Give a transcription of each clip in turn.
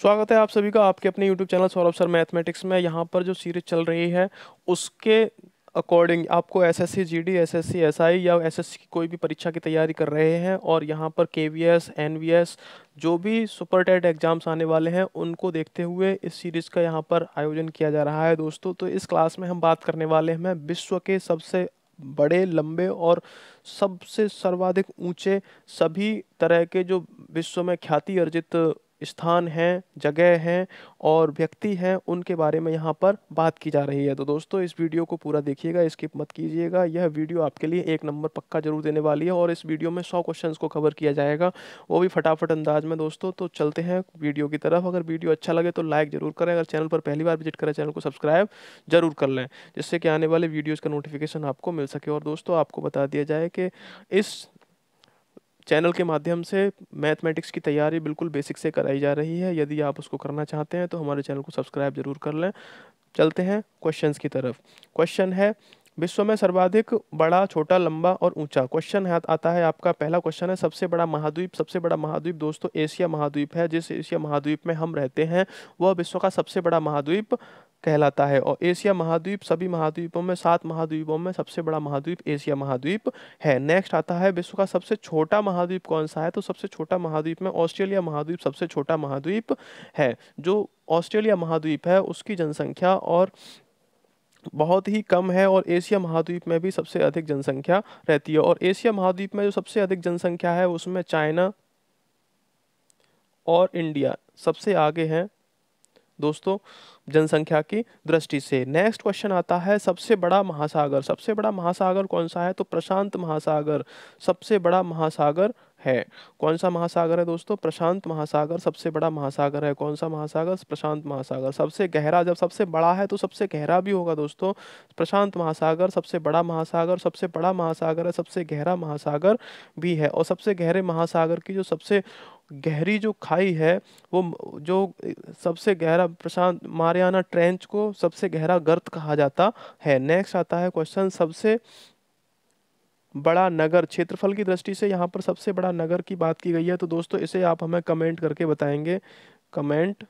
स्वागत है आप सभी का आपके अपने YouTube channel Saurabh sir mathematics में। यहाँ पर जो सीरीज़ चल रही है, उसके अकॉर्डिंग आपको S S C G D S S C SSC SI या एसएससी की कोई भी परीक्षा की तैयारी कर रहे हैं और यहाँ पर केवीएस एनवीएस जो भी सुपर टेट एग्ज़ाम्स आने वाले हैं, उनको देखते हुए इस सीरीज़ का यहाँ पर आयोजन किया जा रहा है दोस्तों। तो इस क्लास में हम बात करने वाले हैं विश्व के सबसे बड़े, लंबे और सबसे सर्वाधिक ऊँचे सभी तरह के जो विश्व में ख्याति अर्जित स्थान हैं, जगह हैं और व्यक्ति हैं, उनके बारे में यहाँ पर बात की जा रही है। तो दोस्तों, इस वीडियो को पूरा देखिएगा, स्किप मत कीजिएगा। यह वीडियो आपके लिए एक नंबर पक्का ज़रूर देने वाली है और इस वीडियो में सौ क्वेश्चंस को कवर किया जाएगा। वो भी फटाफट अंदाज में दोस्तों। तो चलते हैं वीडियो की तरफ़। अगर वीडियो अच्छा लगे तो लाइक ज़रूर करें। अगर चैनल पर पहली बार विज़िट करें, चैनल को सब्सक्राइब ज़रूर कर लें, जिससे कि आने वाले वीडियोज़ का नोटिफिकेशन आपको मिल सके। और दोस्तों, आपको बता दिया जाए कि इस चैनल के माध्यम से मैथमेटिक्स की तैयारी बिल्कुल बेसिक से कराई जा रही है। यदि आप उसको करना चाहते हैं तो हमारे चैनल को सब्सक्राइब ज़रूर कर लें। चलते हैं क्वेश्चंस की तरफ़। क्वेश्चन है, विश्व में सर्वाधिक बड़ा, छोटा, लंबा और ऊँचा? क्वेश्चन है आता है आपका, पहला क्वेश्चन है, सबसे बड़ा महाद्वीप, सबसे बड़ा महाद्वीप दोस्तों एशिया महाद्वीप है। जिस एशिया महाद्वीप में हम रहते हैं, वह विश्व का सबसे बड़ा महाद्वीप कहलाता है और एशिया महाद्वीप सभी महाद्वीपों में, सात महाद्वीपों में सबसे बड़ा महाद्वीप एशिया महाद्वीप है। नेक्स्ट आता है विश्व का सबसे छोटा महाद्वीप कौन सा है? तो सबसे छोटा महाद्वीप में ऑस्ट्रेलिया महाद्वीप सबसे छोटा महाद्वीप है, जो ऑस्ट्रेलिया महाद्वीप है, उसकी जनसंख्या और बहुत ही कम है और एशिया महाद्वीप में भी सबसे अधिक जनसंख्या रहती है। और एशिया महाद्वीप में जो सबसे अधिक जनसंख्या है, उसमें चाइना और इंडिया सबसे आगे हैं। दोस्तों, जनसंख्या की दृष्टि से। नेक्स्ट क्वेश्चन आता है, सबसे बड़ा महासागर। सबसे बड़ा महासागर कौन सा है? तो प्रशांत महासागर। सबसे बड़ा महासागर है। कौन सा महासागर है दोस्तों? प्रशांत महासागर, सबसे बड़ा महासागर है। कौन सा महासागर? प्रशांत महासागर। सबसे गहरा, जब सबसे बड़ा है तो सबसे गहरा भी होगा दोस्तों। प्रशांत महासागर सबसे बड़ा महासागर, सबसे बड़ा महासागर है, सबसे गहरा महासागर भी है। और सबसे गहरे महासागर की जो सबसे गहरी जो खाई है, वो जो सबसे गहरा प्रशांत मारियाना ट्रेंच को सबसे गहरा गर्त कहा जाता है। नेक्स्ट आता है क्वेश्चन, सबसे बड़ा नगर क्षेत्रफल की दृष्टि से यहाँ पर सबसे बड़ा नगर की बात की गई है तो दोस्तों इसे आप हमें कमेंट करके बताएँगे। कमेंट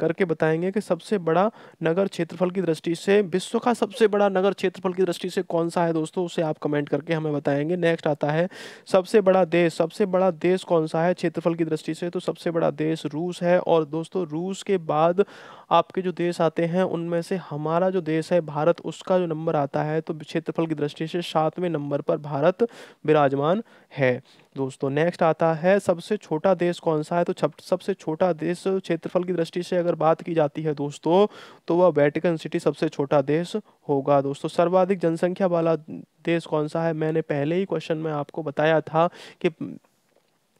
करके बताएँगे कि सबसे बड़ा नगर क्षेत्रफल की दृष्टि से, विश्व का सबसे बड़ा नगर क्षेत्रफल की दृष्टि से कौन सा है दोस्तों? उसे आप कमेंट करके हमें बताएँगे। नेक्स्ट आता है, सबसे बड़ा देश, सबसे बड़ा देश कौन सा है क्षेत्रफल की दृष्टि से? तो सबसे बड़ा देश रूस है और दोस्तों, रूस के बाद आपके जो देश आते हैं, उनमें से हमारा जो देश है भारत, उसका जो नंबर आता है तो क्षेत्रफल की दृष्टि से सातवें नंबर पर भारत विराजमान है। दोस्तों नेक्स्ट आता है सबसे छोटा देश कौन सा है? तो सबसे छोटा देश क्षेत्रफल की दृष्टि से अगर बात की जाती है दोस्तों तो वह वेटिकन सिटी सबसे छोटा देश होगा दोस्तों। सर्वाधिक जनसंख्या वाला देश कौन सा है? मैंने पहले ही क्वेश्चन में आपको बताया था कि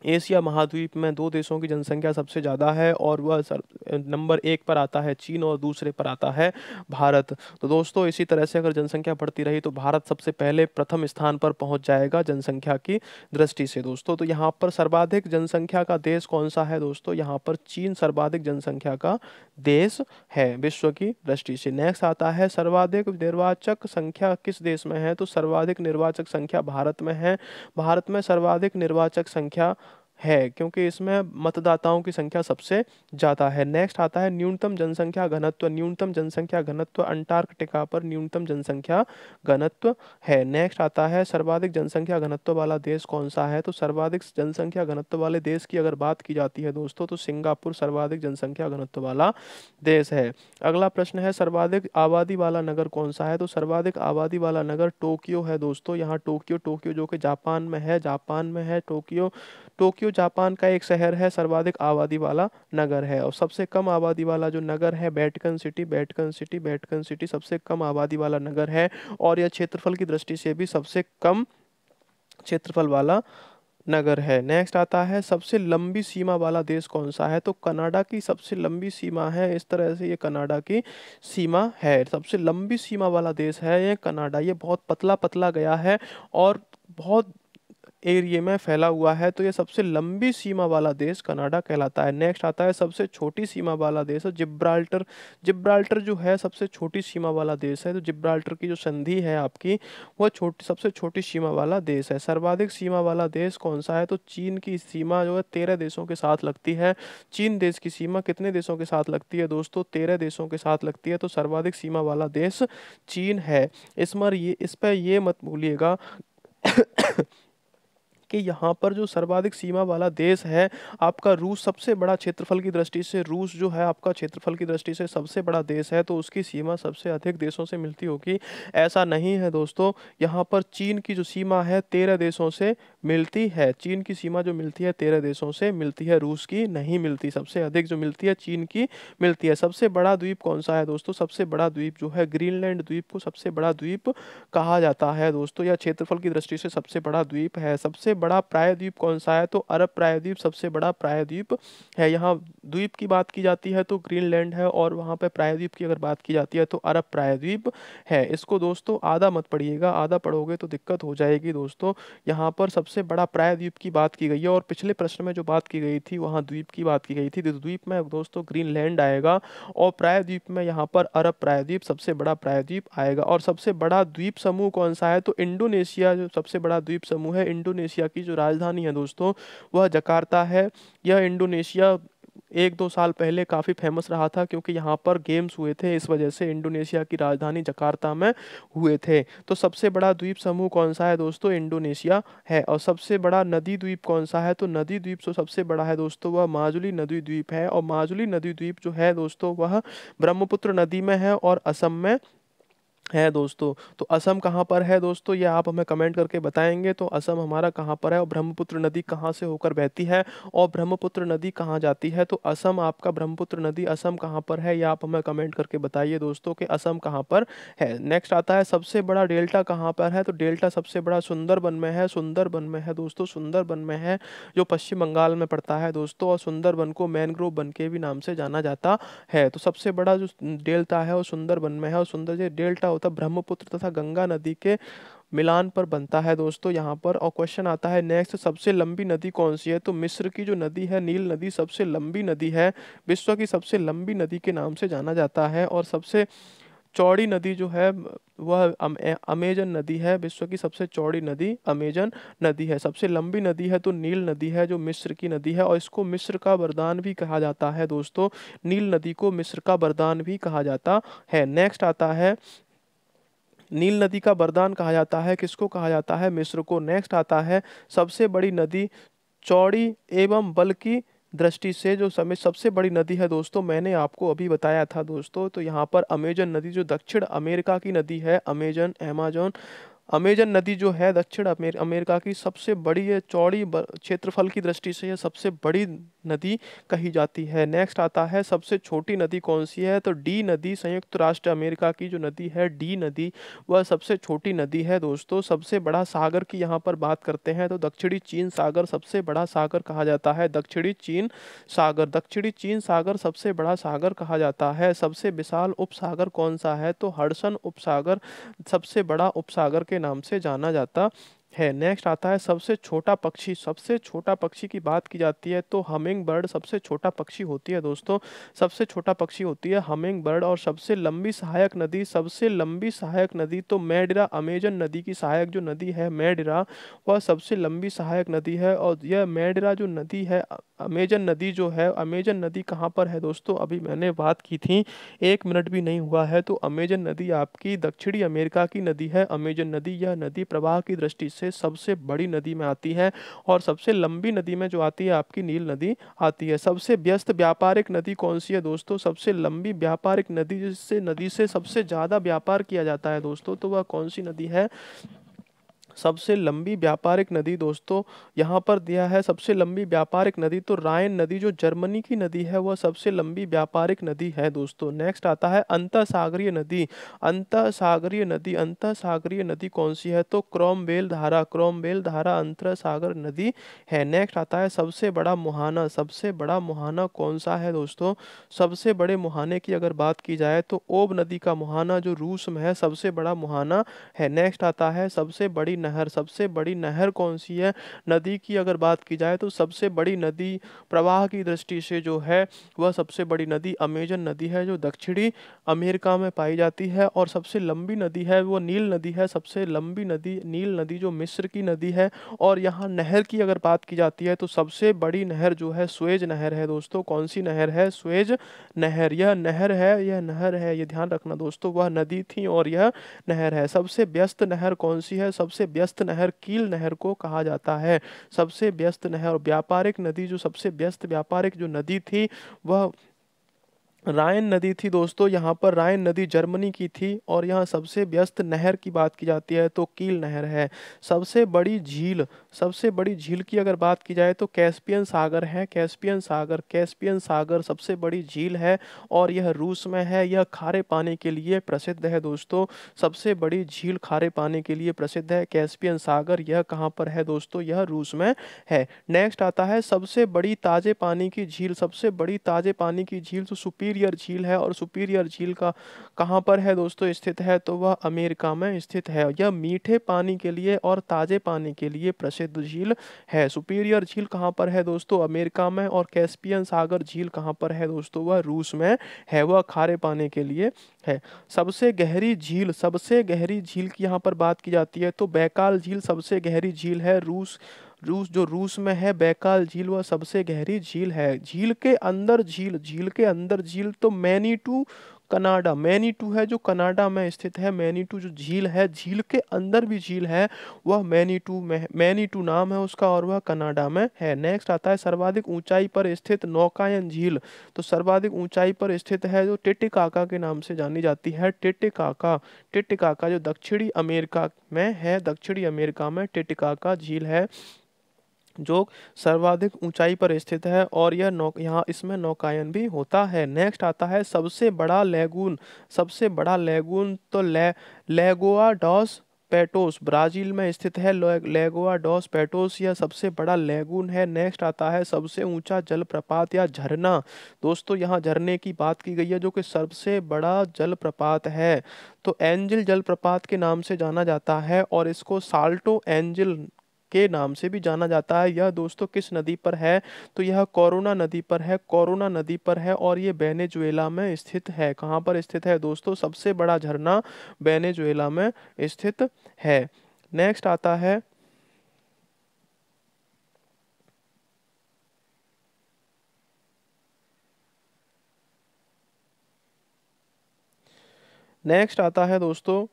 एशिया महाद्वीप में दो देशों की जनसंख्या सबसे ज़्यादा है और वह नंबर एक पर आता है चीन और दूसरे पर आता है भारत। तो दोस्तों, इसी तरह से अगर जनसंख्या बढ़ती रही तो भारत सबसे पहले प्रथम स्थान पर पहुँच जाएगा जनसंख्या की दृष्टि से दोस्तों। तो यहाँ पर सर्वाधिक जनसंख्या का देश कौन सा है दोस्तों? यहाँ पर चीन सर्वाधिक जनसंख्या का देश है विश्व की दृष्टि से। नेक्स्ट आता है सर्वाधिक निर्वाचक संख्या किस देश में है? तो सर्वाधिक निर्वाचक संख्या भारत में है। भारत में सर्वाधिक निर्वाचक संख्या है, क्योंकि इसमें मतदाताओं की संख्या सबसे ज़्यादा है। नेक्स्ट आता है न्यूनतम जनसंख्या घनत्व। न्यूनतम जनसंख्या घनत्व अंटार्कटिका पर न्यूनतम जनसंख्या घनत्व है। नेक्स्ट आता है सर्वाधिक जनसंख्या घनत्व वाला देश कौन सा है? तो सर्वाधिक जनसंख्या घनत्व वाले देश की अगर बात की जाती है दोस्तों तो सिंगापुर सर्वाधिक जनसंख्या घनत्व वाला देश है। अगला प्रश्न है सर्वाधिक आबादी वाला नगर कौन सा है? तो सर्वाधिक आबादी वाला नगर टोक्यो है दोस्तों। यहाँ टोक्यो टोक्यो जो कि जापान में है, जापान में है, टोक्यो टोक्यो, जापान का एक शहर है, सर्वाधिक आबादी वाला नगर है और सबसे कम आबादी वाला जो नगर है, Batken city Batken city Batken city सबसे कम आबादी वाला नगर है और यह क्षेत्रफल की दृष्टि से भी सबसे कम क्षेत्रफल वाला नगर है। नेक्स्ट आता है, सबसे लंबी सीमा वाला देश कौन सा है? तो कनाडा की सबसे लंबी सीमा है, इस तरह से ये कनाडा की सीमा है। सबसे लंबी सीमा वाला देश है ये कनाडा। ये बहुत पतला पतला गया है और बहुत एरिया में फैला हुआ है तो ये सबसे लंबी सीमा वाला देश कनाडा कहलाता है। नेक्स्ट आता है सबसे छोटी सीमा वाला देश है जिब्राल्टर। जिब्राल्टर जो है, सबसे छोटी सीमा वाला देश है तो जिब्राल्टर की जो संधि है आपकी वह छोटी, सबसे छोटी सीमा वाला देश है। सर्वाधिक सीमा वाला देश कौन सा है? तो चीन की सीमा जो है, तेरह देशों के साथ लगती है। चीन देश की सीमा कितने देशों के साथ लगती है दोस्तों? तेरह देशों के साथ लगती है तो सर्वाधिक सीमा वाला देश चीन है। इस पर ये, इस पर ये मत भूलिएगा कि यहाँ पर जो सर्वाधिक सीमा वाला देश है, आपका रूस सबसे बड़ा क्षेत्रफल की दृष्टि से, रूस जो है आपका क्षेत्रफल की दृष्टि से सबसे बड़ा देश है तो उसकी सीमा सबसे अधिक देशों से मिलती होगी। ऐसा नहीं है दोस्तों, यहाँ पर चीन की जो सीमा है तेरह देशों से मिलती है। चीन की सीमा जो मिलती है तेरह देशों से मिलती है, रूस की नहीं मिलती। सबसे अधिक जो मिलती है, चीन की मिलती है। सबसे बड़ा द्वीप कौन सा है दोस्तों? सबसे बड़ा द्वीप जो है ग्रीनलैंड द्वीप को सबसे बड़ा द्वीप कहा जाता है दोस्तों यह क्षेत्रफल की दृष्टि से सबसे बड़ा द्वीप है, सबसे बड़ा प्रायद्वीप कौन सा है? तो अरब प्रायद्वीप सबसे बड़ा प्रायद्वीप है। यहाँ द्वीप की बात की जाती है तो ग्रीनलैंड है और वहाँ पे प्रायद्वीप की अगर बात की जाती है तो अरब प्रायद्वीप है। इसको दोस्तों आधा मत पढ़िएगा, आधा पढ़ोगे तो दिक्कत हो जाएगी दोस्तों। यहाँ पर सबसे बड़ा प्रायद्वीप की बात की गई है और पिछले प्रश्न में जो बात की गई थी वहाँ द्वीप की बात की गई थी। तो द्वीप में दोस्तों ग्रीनलैंड आएगा और प्रायद्वीप में यहाँ पर अरब प्रायद्वीप सबसे बड़ा प्रायद्वीप आएगा। और सबसे बड़ा द्वीप समूह कौन सा है? तो इंडोनेशिया जो सबसे बड़ा द्वीप समूह है, इंडोनेशिया की जो राजधानी है दोस्तों, वह जकार्ता है। यह इंडोनेशिया एक दो साल पहले काफ़ी फ़ेमस रहा था क्योंकि यहाँ पर गेम्स हुए थे, इस वजह से इंडोनेशिया की राजधानी जकार्ता में हुए थे। तो सबसे बड़ा द्वीप समूह कौन सा है दोस्तों? इंडोनेशिया है और सबसे बड़ा नदी द्वीप कौन सा है? तो नदी द्वीप जो सबसे बड़ा है दोस्तों, वह माजुली नदी द्वीप है और माजुली नदी द्वीप जो है दोस्तों, वह ब्रह्मपुत्र नदी में है और असम में है दोस्तों? तो असम कहाँ पर है दोस्तों? ये आप हमें कमेंट करके बताएँगे। तो असम हमारा कहाँ पर है और ब्रह्मपुत्र नदी कहाँ से होकर बहती है और ब्रह्मपुत्र नदी कहाँ जाती है? तो असम आपका ब्रह्मपुत्र नदी असम कहाँ पर है? ये आप हमें कमेंट करके बताइए दोस्तों कि असम कहाँ पर है। नेक्स्ट आता है सबसे बड़ा डेल्टा कहाँ पर है? तो डेल्टा सबसे बड़ा सुंदरबन में है। सुंदरबन में है दोस्तों, सुंदरबन में है जो पश्चिम बंगाल में पड़ता है दोस्तों और सुंदरबन को मैनग्रोव बन के भी नाम से जाना जाता है। तो सबसे बड़ा जो डेल्टा है वो सुंदरबन में है और सुंदर डेल्टा होता ब्रह्मपुत्र तथा गंगा नदी के मिलान पर बनता है दोस्तों यहाँ पर। और क्वेश्चन आता है नेक्स्ट सबसे लंबी नदी कौन सी है? तो मिस्र की जो नदी है, नील नदी सबसे लंबी नदी है, विश्व की सबसे लंबी नदी के नाम से जाना जाता है। और सबसे चौड़ी नदी जो है, वह अमेजन नदी है, विश्व की सबसे चौड़ी नदी अमेजन नदी है। सबसे लंबी नदी है तो नील नदी है, जो मिस्र की नदी है। और इसको मिस्र का वरदान भी कहा जाता है दोस्तों, नील नदी को मिस्र का वरदान भी कहा जाता है। नेक्स्ट आता है नील नदी का वरदान कहा जाता है। किसको कहा जाता है? मिस्र को। नेक्स्ट आता है सबसे बड़ी नदी चौड़ी एवं बल की दृष्टि से जो समय सबसे बड़ी नदी है दोस्तों, मैंने आपको अभी बताया था दोस्तों। तो यहाँ पर अमेजन नदी जो दक्षिण अमेरिका की नदी है, अमेजन अमेजोन अमेजन नदी जो है दक्षिण अमेरिका की सबसे बड़ी है, चौड़ी क्षेत्रफल की दृष्टि से यह सबसे बड़ी नदी कही जाती है। नेक्स्ट आता है, सबसे छोटी नदी कौन सी है? तो डी नदी, संयुक्त राष्ट्र अमेरिका की जो नदी है, डी नदी, वह सबसे छोटी नदी है दोस्तों। सबसे बड़ा सागर की यहाँ पर बात करते हैं तो दक्षिणी चीन सागर सबसे बड़ा सागर कहा जाता है। दक्षिणी चीन सागर, दक्षिणी चीन सागर सबसे बड़ा सागर कहा जाता है। सबसे विशाल उपसागर कौन सा है? तो हडसन उपसागर, सबसे बड़ा उपसागर के नाम से जाना जाता है। नेक्स्ट आता है, सबसे छोटा पक्षी। सबसे छोटा पक्षी की बात की जाती है तो हमिंग बर्ड सबसे छोटा पक्षी होती है दोस्तों। सबसे छोटा पक्षी होती है हमिंग बर्ड और सबसे लंबी सहायक नदी। सबसे लंबी सहायक नदी तो मेडिरा अमेजन नदी की सहायक जो नदी है मेडिरा वह सबसे लंबी सहायक नदी है और यह मेडिरा जो नदी है, अमेजन नदी जो है, अमेजन नदी कहाँ पर है दोस्तों? अभी मैंने बात की थी, एक मिनट भी नहीं हुआ है तो अमेजन नदी आपकी दक्षिणी अमेरिका की नदी है। अमेजन नदी, यह नदी प्रवाह की दृष्टि से सबसे बड़ी नदी में आती है और सबसे लंबी नदी में जो आती है, आपकी नील नदी आती है। सबसे व्यस्त व्यापारिक नदी कौन सी है दोस्तों? सबसे लंबी व्यापारिक नदी जिससे, नदी से सबसे ज़्यादा व्यापार किया जाता है दोस्तों तो वह कौन सी नदी है? सबसे लंबी व्यापारिक नदी दोस्तों, यहाँ पर दिया है सबसे लंबी व्यापारिक नदी तो रायन नदी जो जर्मनी की नदी है, वह सबसे लंबी व्यापारिक नदी है दोस्तों। नेक्स्ट आता है अंत सागरीय नदी। अंत सागरीय नदी अंत सागरीय नदी कौन सी है? तो क्रोमबेल धारा क्रोमबेल धारा अंतर सागर नदी है। नेक्स्ट आता है सबसे बड़ा मुहाना। सबसे बड़ा मुहाना कौन सा है दोस्तों? सबसे बड़े मुहाने की अगर बात की जाए तो ओब नदी का मुहाना जो रूस में है, सबसे बड़ा मुहाना है। नेक्स्ट आता है सबसे बड़ी सबसे बड़ी नहर कौन सी है? नदी की अगर बात की जाए तो सबसे बड़ी नदी प्रवाह की दृष्टि से जो है, वह सबसे बड़ी नदी अमेजन नदी है जो दक्षिणी अमेरिका में पाई जाती है और सबसे लंबी नदी है, वो नील नदी है। सबसे लंबी नदी, नील नदी जो मिस्र की नदी है और यहाँ नहर की अगर बात की जाती है तो सबसे बड़ी नहर जो है स्वेज नहर है दोस्तों। कौन सी नहर है? स्वेज नहर। यह नहर है, यह नहर है, ये ध्यान रखना दोस्तों, वह नदी थी और यह नहर है। सबसे व्यस्त नहर कौन सी है? सबसे व्यस्त नहर कील नहर को कहा जाता है। सबसे व्यस्त नहर व्यापारिक नदी, जो सबसे व्यस्त व्यापारिक जो नदी थी, वह रायन नदी थी दोस्तों, यहाँ पर रायन नदी जर्मनी की थी और यहाँ सबसे व्यस्त नहर की बात की जाती है तो कील नहर है। सबसे बड़ी झील, सबसे बड़ी झील की अगर बात की जाए तो कैस्पियन सागर है। कैस्पियन सागर कैस्पियन सागर सबसे बड़ी झील है और यह रूस में है। यह खारे पानी के लिए प्रसिद्ध है दोस्तों। सबसे बड़ी झील खारे पानी के लिए प्रसिद्ध है। कैस्पियन सागर यह कहाँ पर है दोस्तों? यह रूस में है। नेक्स्ट आता है सबसे बड़ी ताजे पानी की झील। सबसे बड़ी ताजे पानी की झील तो सुपी सुपीरियर झील है और सुपीरियर झील का कहाँ पर है दोस्तों स्थित है तो वह अमेरिका में स्थित है यह मीठे पानी के लिए और ताजे पानी के लिए प्रसिद्ध झील है सुपीरियर झील कहाँ पर है दोस्तों अमेरिका में और कैस्पियन सागर झील कहाँ पर है दोस्तों वह रूस में है वह खारे पानी के लिए है सबसे गहरी झील सबसे गहरी झील की यहाँ पर बात की जाती है तो बैकाल झील सबसे गहरी झील है रूस रूस, जो रूस में है, बैकाल झील, वह सबसे गहरी झील है। झील के अंदर झील झील के अंदर झील तो Manitou Canada. Manitou है जो कनाडा में स्थित है। मैनी टू जो झील है, झील के अंदर भी झील है, वह मैनी टू में, मैनीटू नाम है उसका और वह कनाडा में है। नेक्स्ट आता है सर्वाधिक ऊंचाई पर स्थित नौकायन झील। तो सर्वाधिक ऊंचाई पर स्थित है जो टिटिकाका के नाम से जानी जाती है। टिटिकाका टिटिकाका जो दक्षिणी अमेरिका में है, दक्षिणी अमेरिका में टिटिकाका झील है। जो सर्वाधिक ऊंचाई पर स्थित है और यह नौ, यहाँ इसमें नौकायन भी होता है। नेक्स्ट आता है सबसे बड़ा लेगून, सबसे बड़ा लेगून तो ले, लेगोआ डॉस पेटोस, ब्राज़ील में स्थित है लेगोआ डॉस पेटोस, यह सबसे बड़ा लेगून है। नेक्स्ट आता है सबसे ऊँचा जलप्रपात या झरना। दोस्तों, यहाँ झरने की बात की गई है जो कि सबसे बड़ा जलप्रपात है। तो एंजल जलप्रपात के नाम से जाना जाता है और इसको साल्टो एंजल के नाम से भी जाना जाता है। यह दोस्तों किस नदी पर है? तो यह कोरोना नदी पर है। कोरोना नदी पर है और ये बेनेजुएला में स्थित है। कहाँ पर स्थित है दोस्तों? सबसे बड़ा झरना बेनेजुएला में स्थित है। नेक्स्ट आता है नेक्स्ट आता है दोस्तों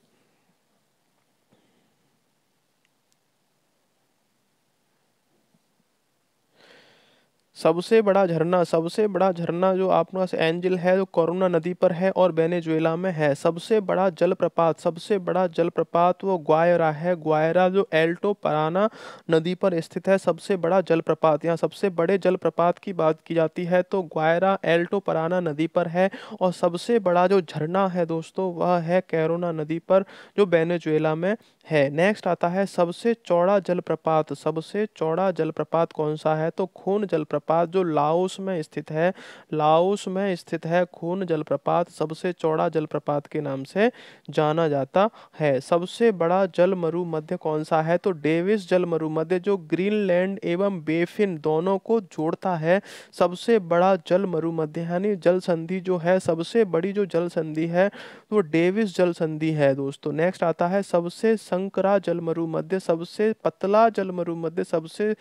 सबसे बड़ा झरना, सबसे बड़ा झरना जो आपके पास एंजल है, जो कोरोना नदी पर है और बेनेजुएला में है, सबसे बड़ा जलप्रपात, सबसे बड़ा जलप्रपात वो ग्वायरा है। ग्वायरा जो एल्टो पराना नदी पर स्थित है, सबसे बड़ा जलप्रपात। यहाँ सबसे बड़े जलप्रपात की बात की जाती है तो ग्वायरा एल्टो पराना नदी पर है और सबसे बड़ा जो झरना है दोस्तों, वह है कैरोना नदी पर, जो बेनेजुएला में है। नेक्स्ट आता है सबसे चौड़ा जलप्रपात। सबसे चौड़ा जलप्रपात कौन सा है? तो खून जलप्रपात। जो लाओस में स्थित है, लाओस में स्थित है खून जलप्रपात। सबसे चौड़ा जलप्रपात के नाम से जाना जाता है। सबसे बड़ा जल मध्य कौन सा है? तो डेविस जल मध्य जो ग्रीनलैंड एवं बेफिन दोनों को जोड़ता है, सबसे बड़ा जल मरु मध्य, यानी जल संधि जो है, सबसे बड़ी जो जल संधि है, वो डेविस जल संधि है दोस्तों। नेक्स्ट आता है, सबसे संकरा जलमरु मध्य, सबसे पतला जलमरु मध्य, सबसे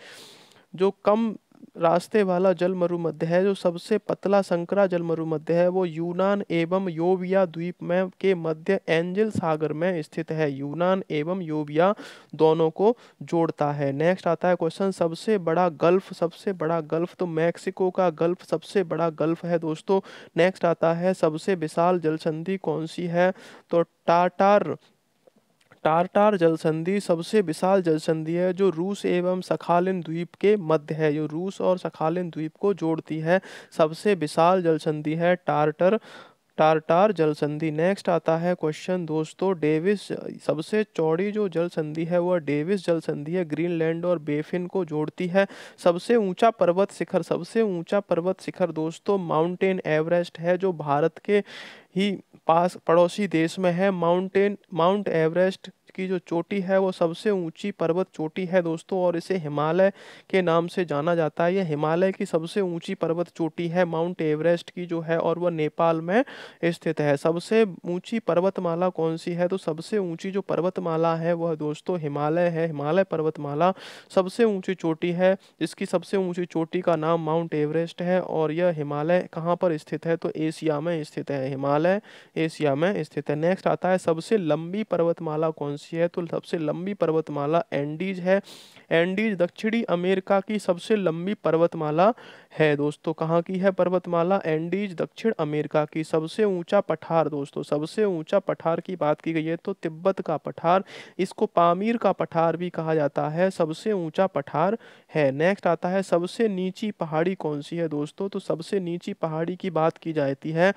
जो कम रास्ते वाला जल मरु मध्य है, जो सबसे पतला संकरा जल मरु मध्य है, वो यूनान एवं योविया द्वीप में के मध्य एंजल सागर में स्थित है। यूनान एवं योविया दोनों को जोड़ता है। नेक्स्ट आता है क्वेश्चन सबसे बड़ा गल्फ, सबसे बड़ा गल्फ तो मैक्सिको का गल्फ, सबसे बड़ा गल्फ है दोस्तों। नेक्स्ट आता है, सबसे विशाल जलसंधि कौन सी है? तो टाटार टारटार जलसंधि सबसे विशाल जलसंधि है, जो रूस एवं सखालिन द्वीप के मध्य है। जो रूस और सखालिन द्वीप को जोड़ती है, सबसे विशाल जलसंधि है टार्टर टारटार जल संधि नेक्स्ट आता है क्वेश्चन दोस्तों डेविस सबसे चौड़ी जो जल संधि है वह डेविस जल संधि है। ग्रीनलैंड और बेफिन को जोड़ती है। सबसे ऊँचा पर्वत शिखर, सबसे ऊँचा पर्वत शिखर दोस्तों माउंटेन एवरेस्ट है जो भारत के ही पास पड़ोसी देश में है। माउंटेन माउंट एवरेस्ट की जो चोटी है वो सबसे ऊँची पर्वत चोटी है दोस्तों, और इसे हिमालय के नाम से जाना जाता है। यह हिमालय की सबसे ऊँची पर्वत चोटी है, माउंट एवरेस्ट की जो है, और वह नेपाल में स्थित है। सबसे ऊँची पर्वतमाला कौन सी है? तो सबसे ऊँची जो पर्वतमाला है, वह दोस्तों हिमालय है। हिमालय पर्वतमाला सबसे ऊँची चोटी है, जिसकी सबसे ऊँची चोटी का नाम माउंट एवरेस्ट है, और यह हिमालय कहाँ पर स्थित है? तो एशिया में स्थित है। हिमालय एशिया में स्थित है। नेक्स्ट आता है, सबसे लंबी पर्वतमाला कौन सी है तो सबसे लंबी पर्वतमाला एंडीज है। एंडीज दक्षिणी अमेरिका की सबसे लंबी पर्वतमाला है, दोस्तों। कहाँ की है पर्वतमाला? एंडीज दक्षिण अमेरिका की सबसे ऊँचा पठार, दोस्तों। सबसे ऊँचा पठार की बात की गई है तो तिब्बत का पठार, इसको पामीर का पठार भी कहा जाता है। सबसे ऊँचा पठार है। नेक्स्ट आता है, सबसे नीची पहाड़ी कौन सी है, दोस्तों? तो सबसे नीची पहाड़ी की बात की जाती है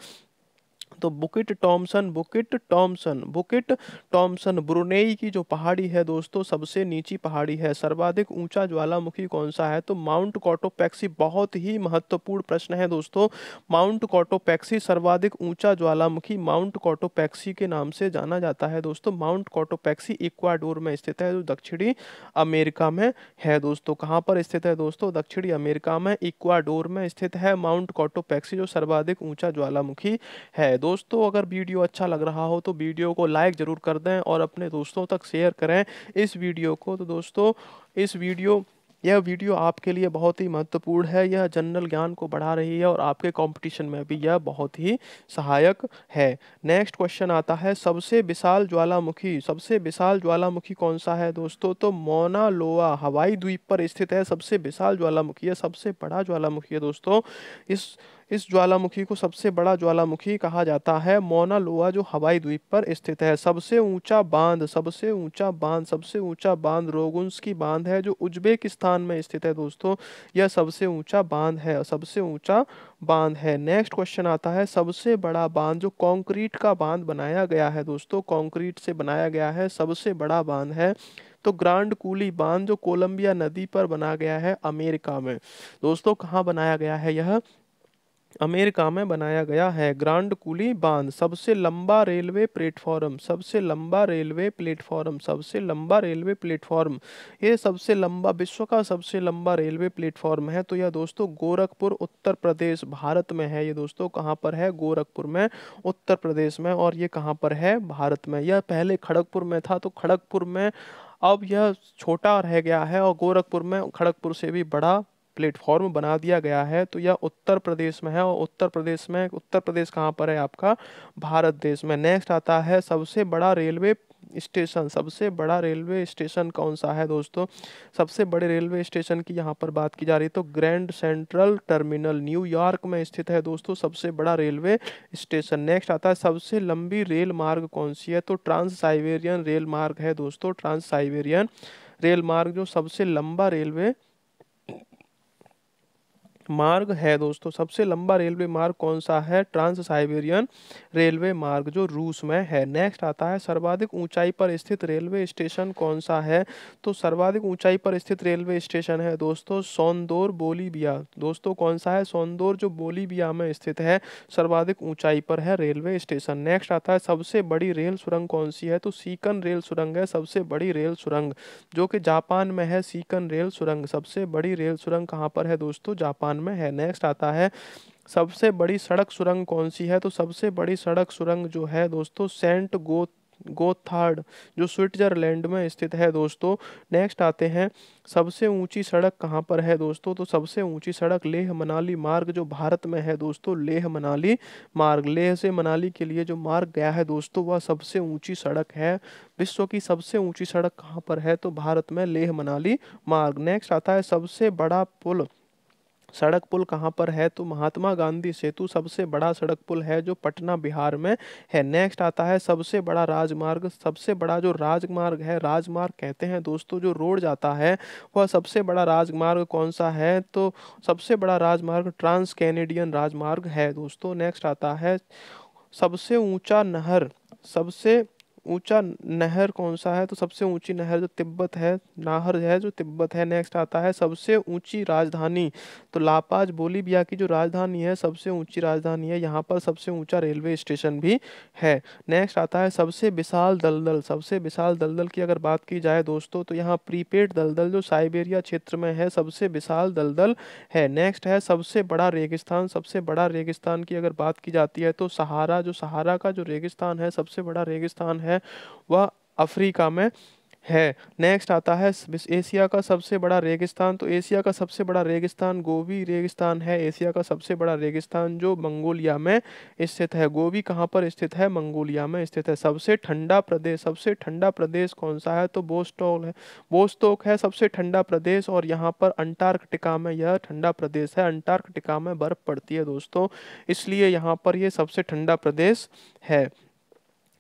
तो Bukit Thomson Bukit Thomson Bukit Thomson. Brunei की जो पहाड़ी है दोस्तों, सबसे नीची पहाड़ी है। सर्वाधिक ऊँचा ज्वालामुखी कौन सा है? तो माउंट कॉटोपैक्सी बहुत ही महत्वपूर्ण प्रश्न है दोस्तों। माउंट कॉटोपैक्सी सर्वाधिक ऊँचा ज्वालामुखी माउंट कॉटोपैक्सी के नाम से जाना जाता है दोस्तों। माउंट कॉटोपैक्सी इक्वाडोर में स्थित है, जो दक्षिणी अमेरिका में है दोस्तों। कहाँ पर स्थित है दोस्तों? दक्षिणी अमेरिका में इक्वाडोर में स्थित है। माउंट कॉटोपैक्सी जो सर्वाधिक ऊँचा ज्वालामुखी है दोस्तों। अगर वीडियो अच्छा लग रहा हो तो वीडियो को लाइक ज़रूर कर दें और अपने दोस्तों तक शेयर करें इस वीडियो को। तो दोस्तों, इस वीडियो, यह वीडियो आपके लिए बहुत ही महत्वपूर्ण है। यह जनरल ज्ञान को बढ़ा रही है और आपके कंपटीशन में भी यह बहुत ही सहायक है। नेक्स्ट क्वेश्चन आता है, सबसे विशाल ज्वालामुखी, सबसे विशाल ज्वालामुखी कौन सा है दोस्तों? तो मोना लोआ, हवाई द्वीप पर स्थित है। सबसे विशाल ज्वालामुखी है सबसे बड़ा ज्वालामुखी है दोस्तों, इस इस ज्वालामुखी को सबसे बड़ा ज्वालामुखी कहा जाता है। मोना लोआ जो हवाई द्वीप पर स्थित है। सबसे ऊँचा बाँध, सबसे ऊँचा बाँध, सबसे ऊँचा बाँध रोगुंस की बाँध है, जो उज्बेकिस्तान में स्थित है दोस्तों। यह सबसे ऊँचा बाँध है, सबसे ऊँचा बाँध है। नेक्स्ट क्वेश्चन आता है, सबसे बड़ा बाँध, जो कंक्रीट का बाँध बनाया गया है दोस्तों। कंक्रीट से बनाया गया है, सबसे बड़ा बाँध है। तो ग्रांड कूली बाँध, जो कोलंबिया नदी पर बना गया है अमेरिका में। दोस्तों, कहाँ बनाया गया है यह? अमेरिका में बनाया गया है। ग्रांड कुली बाँध, सबसे लंबा रेलवे प्लेटफॉर्म, सबसे लंबा रेलवे प्लेटफॉर्म, सबसे लंबा रेलवे प्लेटफॉर्म। ये सबसे लंबा, विश्व का सबसे लंबा रेलवे प्लेटफॉर्म है। तो यह दोस्तों गोरखपुर, उत्तर प्रदेश, भारत में है। ये दोस्तों कहाँ पर है? गोरखपुर में, उत्तर प्रदेश में और ये कहाँ पर है? भारत में। यह पहले खड़गपुर में था तो खड़गपुर में अब यह छोटा रह गया है और गोरखपुर में खड़गपुर से भी बड़ा प्लेटफॉर्म बना दिया गया है तो यह उत्तर प्रदेश में है और उत्तर प्रदेश में, उत्तर प्रदेश कहाँ पर है आपका? भारत देश में। नेक्स्ट आता है सबसे बड़ा रेलवे स्टेशन। सबसे बड़ा रेलवे स्टेशन कौन सा है दोस्तों? सबसे बड़े रेलवे स्टेशन की यहाँ पर बात की जा रही है तो ग्रैंड सेंट्रल टर्मिनल न्यूयॉर्क में स्थित है दोस्तों सबसे बड़ा रेलवे स्टेशन। नेक्स्ट आता है सबसे लंबी रेल मार्ग कौन सी है? तो ट्रांस साइबेरियन रेल मार्ग है दोस्तों ट्रांस साइबेरियन रेल मार्ग, जो सबसे लंबा रेलवे मार्ग है दोस्तों? सबसे लंबा रेलवे मार्ग कौन सा है? ट्रांस साइबेरियन रेलवे मार्ग, जो रूस में है। नेक्स्ट आता है, सर्वाधिक ऊंचाई पर स्थित रेलवे स्टेशन कौन सा है? तो सर्वाधिक ऊंचाई पर स्थित रेलवे स्टेशन है दोस्तों सोनदोर बोलीबिया। दोस्तों, कौन सा है? सोनदोर जो बोलीबिया में स्थित है, सर्वाधिक ऊंचाई पर है रेलवे स्टेशन। नेक्स्ट आता है, सबसे बड़ी रेल सुरंग कौन सी है? तो सीकन रेल सुरंग है, सबसे बड़ी रेल सुरंग, जो कि जापान में है। सीकन रेल सुरंग, सबसे बड़ी रेल सुरंग कहाँ पर है दोस्तों? जापान में है। नेक्स्ट आता है, सबसे बड़ी सड़क सुरंग कौन सी है? तो सबसे बड़ी सड़क सुरंग जो है दोस्तों, सेंट गो, गोथार्ड, जो स्विट्जरलैंड में स्थित है दोस्तों। नेक्स्ट आते हैं, सबसे ऊँची सड़क कहाँ पर है दोस्तों? तो सबसे ऊँची सड़क लेह मनाली मार्ग, जो भारत में है दोस्तों, लेह मनाली मार्ग। लेह से मनाली के लिए जो मार्ग गया है दोस्तों, वह सबसे ऊँची सड़क है। विश्व की सबसे ऊँची सड़क कहाँ पर है? तो भारत में लेह मनाली मार्ग। नेक्स्ट आता है, सबसे बड़ा पुल सड़क पुल कहाँ पर है? तो महात्मा गांधी सेतु सबसे बड़ा सड़क पुल है जो पटना, बिहार में है। नेक्स्ट आता है सबसे बड़ा राजमार्ग, सबसे बड़ा जो राजमार्ग है, राजमार्ग कहते हैं दोस्तों, जो रोड जाता है, वह सबसे बड़ा राजमार्ग कौन सा है? तो सबसे बड़ा राजमार्ग ट्रांस कैनेडियन राजमार्ग है दोस्तों। नेक्स्ट आता है सबसे ऊँचा नहर, सबसे ऊँचा नहर कौन सा है? तो सबसे ऊँची नहर जो तिब्बत है, नाहर है जो तिब्बत है। नेक्स्ट आता है सबसे ऊँची राजधानी। तो लापाज बोलीबिया की जो राजधानी है, सबसे ऊँची राजधानी है। यहाँ पर सबसे ऊँचा रेलवे स्टेशन भी है। नेक्स्ट आता है सबसे विशाल दलदल। सबसे विशाल दलदल की अगर बात की जाए दोस्तों तो यहाँ प्रीपेड दलदल जो साइबेरिया क्षेत्र में है, सबसे विशाल दलदल है। नेक्स्ट है सबसे बड़ा रेगिस्तान। सबसे बड़ा रेगिस्तान की अगर बात की जाती है तो सहारा, जो सहारा का जो रेगिस्तान है, सबसे बड़ा रेगिस्तान है वह अफ्रीका में है। नेक्स्ट आता है एशिया का सबसे बड़ा रेगिस्तान। तो एशिया का सबसे बड़ा रेगिस्तान गोवी रेगिस्तान है। एशिया का सबसे बड़ा रेगिस्तान जो मंगोलिया में स्थित है। गोवी कहाँ पर स्थित है? मंगोलिया में स्थित है। सबसे ठंडा प्रदेश, सबसे ठंडा प्रदेश कौन सा है? तो बोस्टोल है। बोस्तोक है सबसे ठंडा प्रदेश और यहाँ पर अंटार्कटिका में यह ठंडा प्रदेश है। अंटार्कटिका में बर्फ़ पड़ती है दोस्तों, इसलिए यहाँ पर यह सबसे ठंडा प्रदेश है।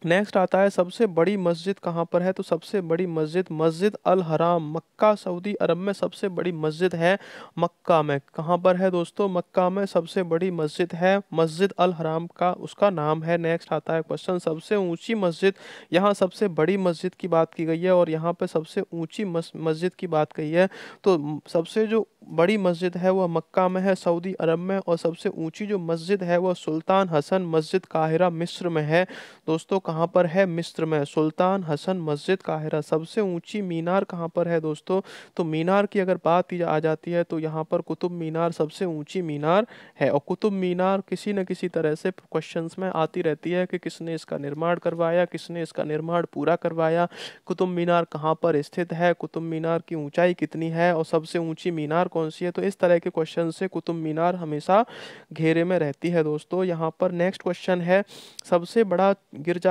नेक्स्ट आता है, सबसे बड़ी मस्जिद कहाँ पर है? तो सबसे बड़ी मस्जिद मस्जिद अल हराम, मक्का, सऊदी अरब में सबसे बड़ी मस्जिद है मक्का में। कहाँ पर है दोस्तों? मक्का में सबसे बड़ी मस्जिद है, मस्जिद अल हराम का, उसका नाम है। नेक्स्ट आता है क्वेश्चन सबसे ऊँची मस्जिद, यहाँ सबसे बड़ी मस्जिद की बात की गई है और यहाँ पर सबसे ऊँची मस्जिद की बात कही है। तो सबसे जो बड़ी मस्जिद है, वह मक्का में है, सऊदी अरब में, और सबसे ऊँची जो मस्जिद है, वह सुल्तान हसन मस्जिद काहिरा मिस्र में है। दोस्तों कहाँ पर है? मिस्र में। सुल्तान हसन मस्जिद काहिरा। सबसे ऊँची मीनार कहाँ पर है दोस्तों? तो मीनार की अगर बात आ जाती है तो यहाँ पर कुतुब मीनार सबसे ऊँची मीनार है और कुतुब मीनार किसी न किसी तरह से क्वेश्चन में आती रहती है कि किसने इसका निर्माण करवाया, किसने इसका निर्माण पूरा करवाया, कुतुब मीनार कहाँ पर स्थित है, कुतुब मीनार की ऊंचाई कितनी है और सबसे ऊँची मीनार कौन सी है? तो इस तरह के क्वेश्चन से कुतुब मीनार हमेशा घेरे में रहती है दोस्तों। यहाँ पर नेक्स्ट क्वेश्चन है, सबसे बड़ा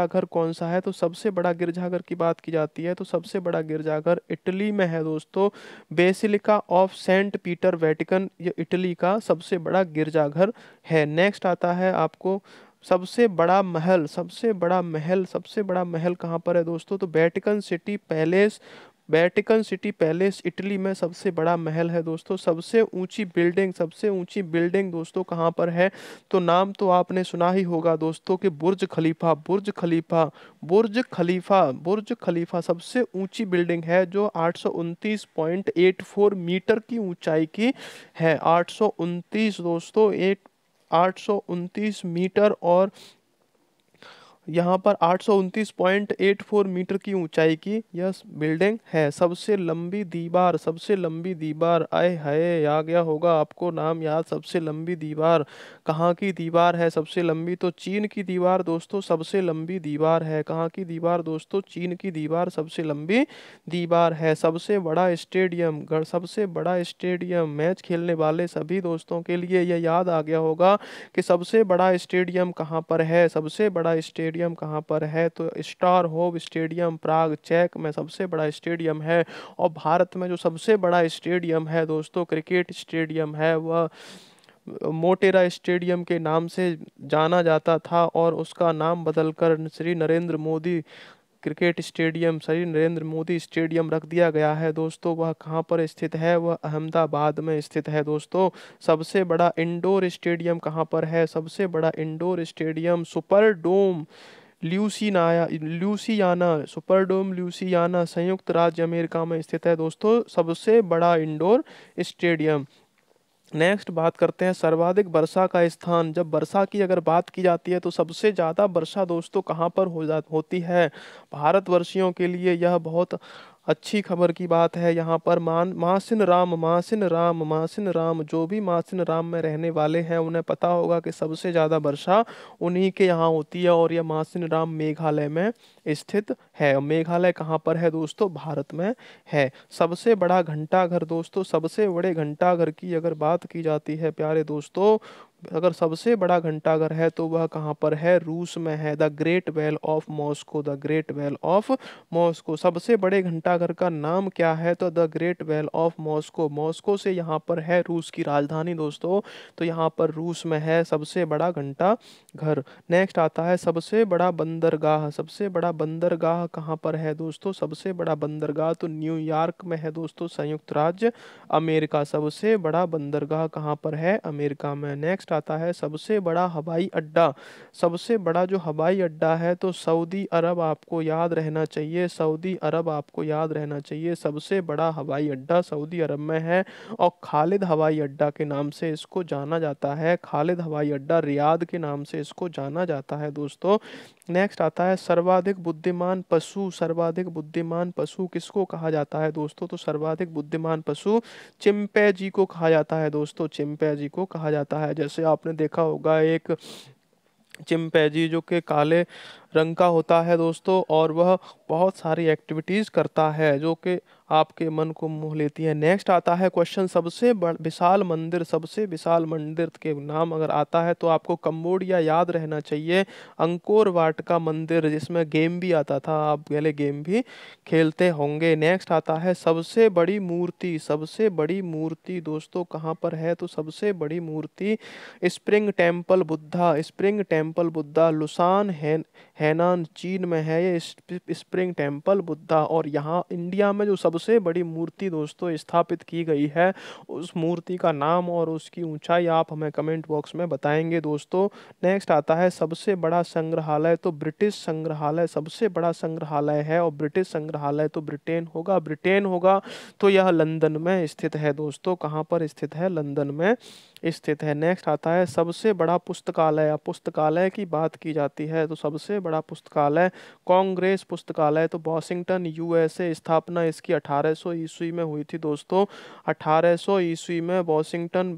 गिरजाघर कौन सा है? तो सबसे बड़ा गिरजाघर की बात की जाती है तो सबसे बड़ा गिरजाघर इटली में है दोस्तों। Basilica of Saint Peter Vatican, ये इटली का सबसे बड़ा गिरजाघर है। नेक्स्ट आता है आपको, सबसे बड़ा महल, सबसे बड़ा महल, सबसे बड़ा महल कहाँ पर है दोस्तों? तो Vatican city palace Vatican city palace Italy में सबसे बड़ा महल है दोस्तों। सबसे ऊँची बिल्डिंग सबसे ऊँची बिल्डिंग दोस्तों कहाँ पर है? तो नाम तो आपने सुना ही होगा दोस्तों कि बुर्ज खलीफा बुर्ज खलीफा बुर्ज खलीफा बुर्ज खलीफा सबसे ऊँची बिल्डिंग है जो आठ मीटर की ऊंचाई की है। आठ सौ उनतीस दोस्तों, एक आठ मीटर और यहाँ पर आठ मीटर की ऊंचाई की यह बिल्डिंग है। सबसे लंबी दीवार, सबसे लंबी दीवार, आए हाय, आ गया होगा आपको नाम याद। सबसे लंबी दीवार, कहाँ की दीवार है? सबसे लंबी तो चीन की दीवार दोस्तों, सबसे लंबी दीवार है। कहाँ की दीवार दोस्तों? चीन की दीवार, सबसे लंबी दीवार है। सबसे बड़ा स्टेडियम सबसे बड़ा स्टेडियम, मैच खेलने वाले सभी दोस्तों के लिए यह याद आ गया होगा कि सबसे बड़ा स्टेडियम कहाँ पर है? सबसे बड़ा स्टेडियम स्टेडियम कहाँ पर है? तो स्टार होव स्टेडियम, प्राग चेक में सबसे बड़ा स्टेडियम है और भारत में जो सबसे बड़ा स्टेडियम है दोस्तों, क्रिकेट स्टेडियम है। वह, मोटेरा स्टेडियम के नाम से जाना जाता था और उसका नाम बदलकर Shri Narendra Modi cricket stadium Shri Narendra Modi stadium रख दिया गया है। दोस्तों, वह कहाँ पर स्थित है? वह अहमदाबाद में स्थित है। दोस्तों, सबसे बड़ा इंडोर स्टेडियम कहाँ पर है? सबसे बड़ा indoor stadium super dome Louisiana, Louisiana, superdome Louisiana संयुक्त राज्य अमेरिका में स्थित है। दोस्तों, सबसे बड़ा इंडोर स्टेडियम। नेक्स्ट बात करते हैं, सर्वाधिक वर्षा का स्थान। जब वर्षा की अगर बात की जाती है तो सबसे ज़्यादा वर्षा दोस्तों कहाँ पर हो जा, होती है? भारतवर्षियों के लिए यह बहुत अच्छी खबर की बात है यहाँ पर, मान, मासिन राम मासिन राम मासिन राम, जो भी मासिन राम में रहने वाले हैं, उन्हें पता होगा कि सबसे ज़्यादा वर्षा उन्हीं के यहाँ होती है और यह मासिन राम मेघालय में स्थित है। मेघालय कहाँ पर है दोस्तों? भारत में है। सबसे बड़ा घंटाघर दोस्तों, सबसे बड़े घंटाघर की अगर बात की जाती है, प्यारे दोस्तों अगर सबसे बड़ा घंटाघर है तो वह कहाँ पर है? रूस में है। The great well of Moscow. The great well of Moscow. सबसे बड़े घंटाघर का नाम क्या है? तो the great well of Moscow. Moscow से यहाँ पर है रूस की राजधानी दोस्तों। तो यहाँ पर रूस में है सबसे बड़ा घंटा घर नेक्स्ट आता है सबसे बड़ा बंदरगाह। सबसे बड़ा बंदरगाह कहाँ पर है दोस्तों? सबसे बड़ा बंदरगाह तो न्यूयॉर्क में है दोस्तों। संयुक्त राज्य अमेरिका। सबसे बड़ा बंदरगाह कहाँ पर है? अमेरिका में। नेक्स्ट नेक्स्ट आता है, सबसे बड़ा हवाई अड्डा। सबसे बड़ा जो हवाई अड्डा है तो सऊदी अरब आपको याद रहना चाहिए, सऊदी अरब आपको याद रहना चाहिए, सबसे बड़ा हवाई अड्डा सऊदी अरब में है और खालिद हवाई अड्डा के नाम से इसको जाना जाता है। खालिद हवाई अड्डा रियाद के नाम से इसको जाना जाता है दोस्तों। नेक्स्ट आता है सर्वाधिक बुद्धिमान पशु। सर्वाधिक बुद्धिमान पशु किसको कहा जाता है दोस्तों? तो सर्वाधिक बुद्धिमान पशु चिंपैजी को कहा जाता है दोस्तों। चिंपैजी को कहा जाता है। जैसे आपने देखा होगा एक चिमपैजी जो कि काले रंग का होता है दोस्तों, और वह बहुत सारी एक्टिविटीज़ करता है, जो कि आपके मन को मोह लेती है। नेक्स्ट आता है क्वेश्चन सबसे विशाल मंदिर, सबसे विशाल मंदिर के नाम अगर आता है तो आपको कम्बोडिया याद रहना चाहिए। अंकोर वाट का मंदिर, जिसमें गेम भी आता था, आप पहले गेम भी खेलते होंगे। नेक्स्ट आता है सबसे बड़ी मूर्ति, सबसे बड़ी मूर्ति, दोस्तों कहाँ पर है? तो सबसे बड़ी मूर्ति, spring temple Buddha, spring temple Buddha, Lushan है हैनान चीन में है, ये स्प्रिंग टेंपल बुद्धा, और यहाँ इंडिया में जो सबसे बड़ी मूर्ति दोस्तों स्थापित की गई है, उस मूर्ति का नाम और उसकी ऊंचाई आप हमें कमेंट बॉक्स में बताएँगे दोस्तों। नेक्स्ट आता है सबसे बड़ा संग्रहालय तो ब्रिटिश संग्रहालय, सबसे बड़ा संग्रहालय है, और ब्रिटिश संग्रहालय तो ब्रिटेन होगा ब्रिटेन होगा तो यह लंदन में स्थित है दोस्तों। कहाँ पर स्थित है? लंदन में स्थित है। नेक्स्ट आता है सबसे बड़ा पुस्तकालय पुस्तकालय की बात की जाती है तो सबसे बड़ा पुस्तकालय कांग्रेस पुस्तकालय तो वॉशिंगटन यूएसए स्थापना इसकी 1800 ईस्वी में हुई थी दोस्तों। 1800 ईस्वी में वॉशिंगटन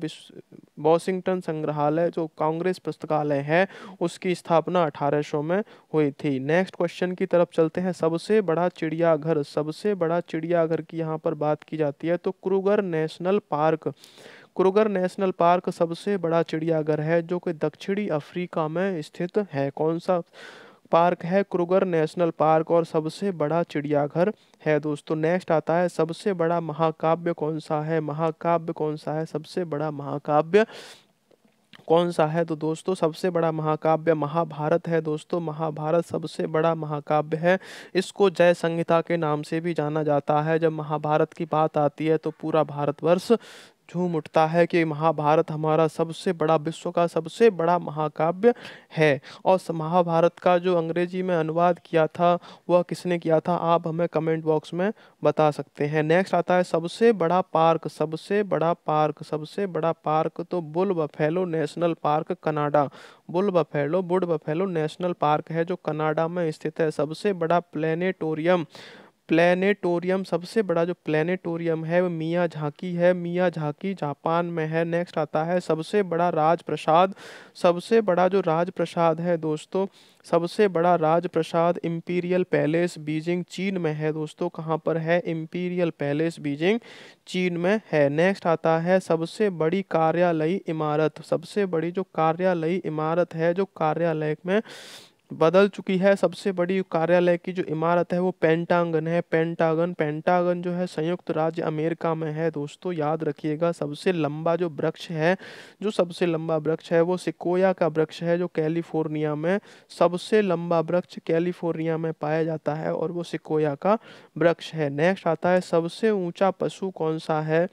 वॉशिंगटन संग्रहालय जो कांग्रेस पुस्तकालय है, उसकी स्थापना 1800 में हुई थी। नेक्स्ट क्वेश्चन की तरफ़ चलते हैं। सबसे बड़ा चिड़ियाघर, सबसे बड़ा चिड़ियाघर की यहाँ पर बात की जाती है तो Kruger national park. Kruger national park सबसे बड़ा चिड़ियाघर है जो कि दक्षिणी अफ्रीका में स्थित है। कौन सा? पार्क है क्रुगर नेशनल पार्क और सबसे बड़ा चिड़ियाघर है दोस्तों। नेक्स्ट आता है सबसे बड़ा महाकाव्य कौन सा है? महाकाव्य कौन सा है? सबसे बड़ा महाकाव्य कौन सा है? तो दोस्तों, सबसे बड़ा महाकाव्य महाभारत है दोस्तों। महाभारत सबसे बड़ा महाकाव्य है। इसको जय संहिता के नाम से भी जाना जाता है। जब महाभारत की बात आती है तो पूरा भारतवर्ष झूम उठता है कि महाभारत हमारा सबसे बड़ा, विश्व का सबसे बड़ा महाकाव्य है। और महाभारत का जो अंग्रेज़ी में अनुवाद किया था, वह किसने किया था, आप हमें कमेंट बॉक्स में बता सकते हैं। नेक्स्ट आता है, सबसे बड़ा पार्क, सबसे बड़ा पार्क, सबसे बड़ा पार्क तो bull buffalo national park, Canada. Bull buffalo, wood buffalo national park है, जो कनाडा में स्थित है। सबसे बड़ा प्लेनेटोरियम प्लेनेटोरियम सबसे बड़ा जो प्लेनेटोरियम है, वो मियाँ झांकी है। मियाँ झांकी जापान में है। नेक्स्ट आता है सबसे बड़ा राजप्रसाद। सबसे बड़ा जो राजप्रसाद है दोस्तों, सबसे बड़ा राजप्रसाद इम्पीरियल पैलेस बीजिंग चीन में है दोस्तों। कहाँ पर है? इम्पीरियल पैलेस बीजिंग चीन में है। नेक्स्ट आता है सबसे बड़ी कार्यालयी इमारत। सबसे बड़ी जो कार्यालयी इमारत है, जो कार्यालय में बदल चुकी है सबसे बड़ी कार्यालय की जो इमारत है वो पेंटागन है। पेंटागन पेंटागन जो है संयुक्त राज्य अमेरिका में है। दोस्तों, याद रखिएगा, सबसे लंबा जो वृक्ष है, जो सबसे लंबा वृक्ष है वो सिकोया का वृक्ष है जो कैलिफ़ोर्निया में सबसे लंबा वृक्ष कैलिफ़ोर्निया में पाया जाता है और वो सिकोया का वृक्ष है। नेक्स्ट आता है, सबसे ऊँचा पशु कौन सा है?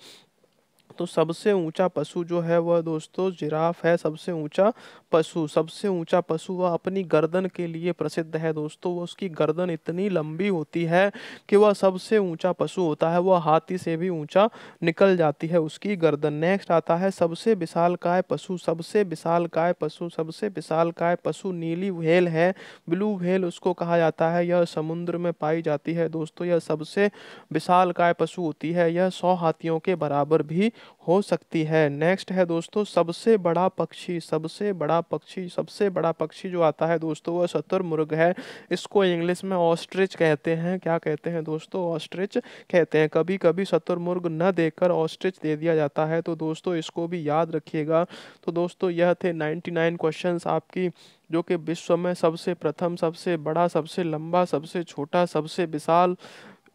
तो सबसे ऊँचा पशु जो है वह दोस्तों, जिराफ है। सबसे ऊँचा पशु, सबसे ऊँचा पशु वह अपनी गर्दन के लिए प्रसिद्ध है। दोस्तों वो उसकी गर्दन इतनी लंबी होती है कि वह सबसे ऊँचा पशु होता है। वह हाथी से भी ऊँचा निकल जाती है उसकी गर्दन। नेक्स्ट आता है, सबसे विशाल काय पशु, सबसे विशाल काय पशु, सबसे विशाल काय पशु नीली व्हेल है। ब्लू व्हेल उसको कहा जाता है। यह समुद्र में पाई जाती है। दोस्तों, यह सबसे विशाल काय पशु होती है। यह सौ हाथियों के बराबर भी हो सकती है। नेक्स्ट है, दोस्तों, सबसे बड़ा पक्षी, सबसे बड़ा पक्षी, सबसे बड़ा पक्षी जो आता है दोस्तों, वह शतुरमुर्ग है। इसको इंग्लिश में ऑस्ट्रिच कहते हैं। क्या कहते हैं दोस्तों? ऑस्ट्रिच कहते हैं। कभी कभी शतुरमुर्ग न देकर ऑस्ट्रिच दे दिया जाता है। तो दोस्तों, इसको भी याद रखिएगा। तो दोस्तों, यह थे नाइन्टी नाइन क्वेश्चन आपकी, जो कि विश्व में सबसे प्रथम, सबसे बड़ा, सबसे लंबा, सबसे छोटा, सबसे विशाल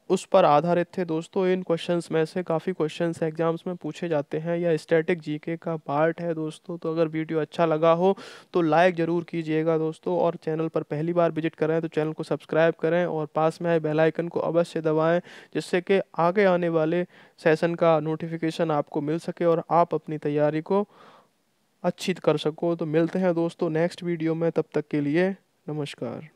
उस पर आधारित थे। दोस्तों, इन क्वेश्चंस में से काफ़ी क्वेश्चंस एग्ज़ाम्स में पूछे जाते हैं। या स्टैटिक जीके का पार्ट है दोस्तों। तो अगर वीडियो अच्छा लगा हो तो लाइक ज़रूर कीजिएगा दोस्तों। और चैनल पर पहली बार विज़िट करें तो चैनल को सब्सक्राइब करें और पास में आए बेल आइकन को अवश्य दबाएँ, जिससे कि आगे आने वाले सेशन का नोटिफिकेशन आपको मिल सके और आप अपनी तैयारी को अच्छी कर सको। तो मिलते हैं दोस्तों नेक्स्ट वीडियो में। तब तक के लिए नमस्कार।